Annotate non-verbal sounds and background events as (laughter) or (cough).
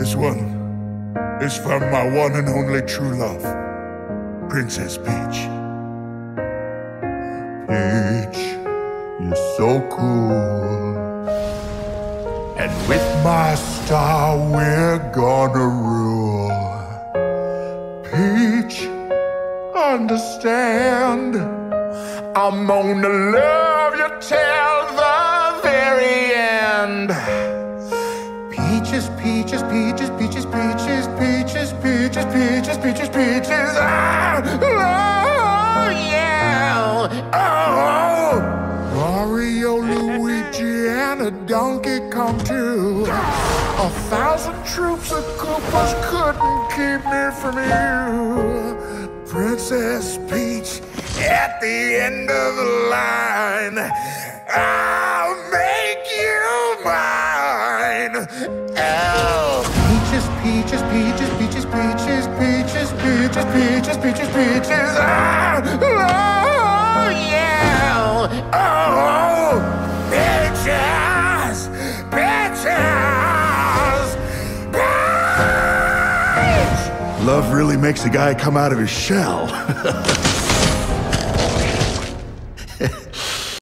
is from my one and only true love, Princess Peach. Peach, you're so cool. And with my star, we're gonna rule. Peach, understand. I'm gonna love you till Peaches, peaches, peaches, peaches, peaches, peaches, peaches, peaches, peaches. Ah, oh, yeah. Oh, Mario, Luigi, and a Donkey Kong too. A thousand troops of Koopas couldn't keep me from you. Princess Peach at the end of the line. I'll make you mine. Oh. Peaches, peaches, peaches, peaches, peaches, peaches, peaches, peaches, peaches. Ah, oh, yeah. Oh, peaches, peaches, peach. Love really makes a guy come out of his shell. (laughs)